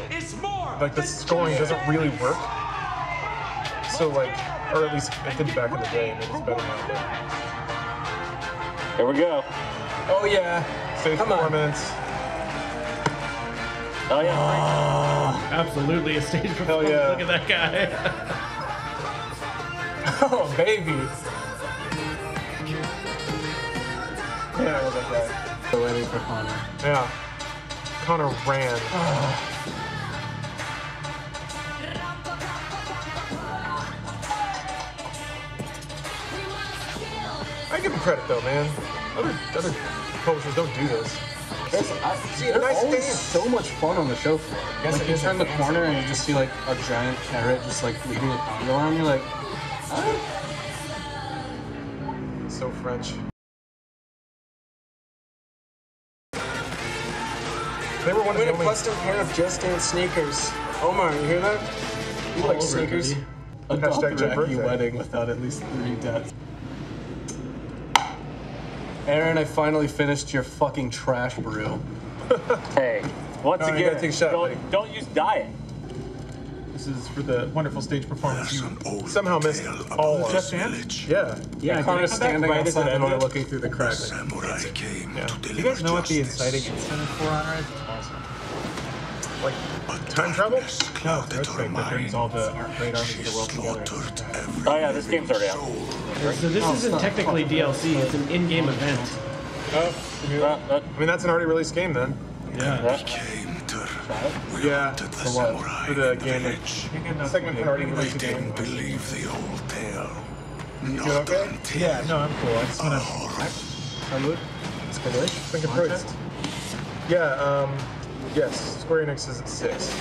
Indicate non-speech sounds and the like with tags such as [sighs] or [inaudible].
It's more. like the scoring doesn't really work. So like, or at least it did back in the day. Maybe it's better now. Here we go. Oh yeah. But stage Come on. performance. Oh yeah. [gasps] Absolutely a stage performance. yeah. Look at that guy. [laughs] Oh baby. Yeah, I love that guy. The waiting for Connor. Yeah. Connor ran. [sighs] Oh. I give him credit though, man. Other other publishers don't do this. There's, I, see, there's nice always so much fun on the show floor. Guess Like you turn the corner and you just see like a giant carrot just like leading a conga line. You're like. So French. They were one of Win the a custom pair of Just Dance sneakers. Omar, you hear that? You like over, sneakers? baby. Adopt Hashtag a Jim Rocky birthday. wedding without at least three deaths. Aaron, I finally finished your fucking trash brew. Hey, once No, again, gotta take a shot, don't, don't use diet. This is for the wonderful stage performance. There's You somehow missed all of this it. village. Yeah. Yeah, Connor's did it come back standing right as outside the door looking through the The cracks. samurai came Yeah. to You deliver You guys know what the justice. inciting incident for Honor is? Like But time travel? darkness No, clouded that brings all the great armies of the world together. Oh, yeah, this game's already out. So this Oh, isn't stop. technically DLC, it's an in-game event. Oh, uh, I mean, that's an already released game then. Yeah. yeah. To Yeah, the for what? For the game. The segment had already They released the didn't believe the old tale. You okay? until Yeah, no, I'm cool. I just wanna. Salud. Thank you, Yeah, um, yes, Square Enix is at six.